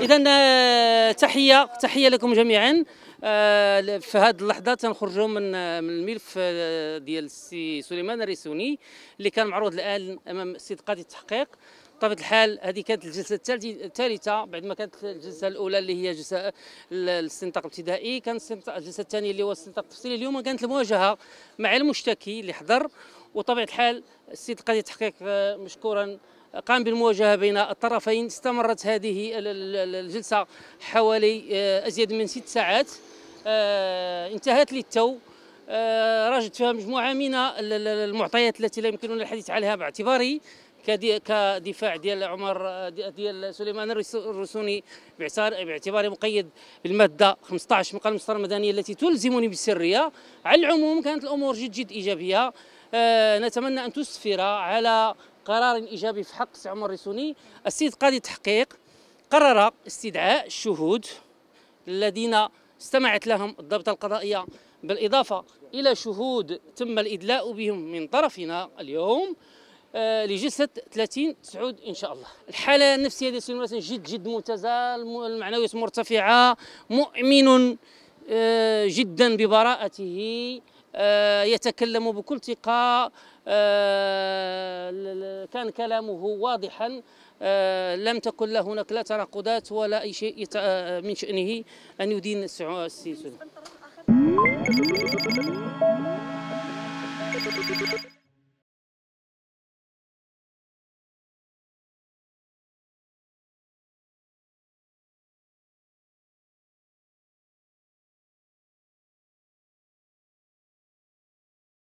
اذا آه، تحية تحية لكم جميعا. آه، في هذه اللحظة تنخرجوا من آه، من الملف ديال السي سليمان الريسوني اللي كان معروض الآن أمام السيد قاضي التحقيق. بطبيعة الحال هذه كانت الجلسة الثالثة بعد ما كانت الجلسة الأولى اللي هي جلسة الاستنطاق الابتدائي. كان الجلسة الثانية اللي هو الاستنطاق التفصيلي. اليوم كانت المواجهة مع المشتكي اللي حضر. وطبيعة الحال السيد قاضي التحقيق مشكورا قام بالمواجهة بين الطرفين. استمرت هذه الجلسة حوالي آه، أزيد من ست ساعات. آه، انتهت للتو. آه، راجت فيها مجموعة من المعطيات التي لا يمكننا الحديث عليها باعتباري كدفاع ديال عمر ديال سليمان الرسوني باعتباره مقيد بالمادة 15 من قانون المسطره المدنيه التي تلزمني بالسرية. على العموم كانت الأمور جد جد إيجابية. نتمنى أن تسفر على قرار إيجابي في حق سي عمر الريسوني السيد قاضي التحقيق قرر استدعاء الشهود الذين استمعت لهم الضبطه القضائية بالإضافة إلى شهود تم الإدلاء بهم من طرفنا اليوم آه لجلسة 30 سعود إن شاء الله. الحالة النفسية ديال سليمان جد جد ممتازه، المعنويات مرتفعة، مؤمن آه جدا ببراءته آه يتكلم بكل ثقة آه، كان كلامه واضحا آه، لم تكن له هناك لا تناقضات ولا أي شيء آه، من شأنه أن يدين السي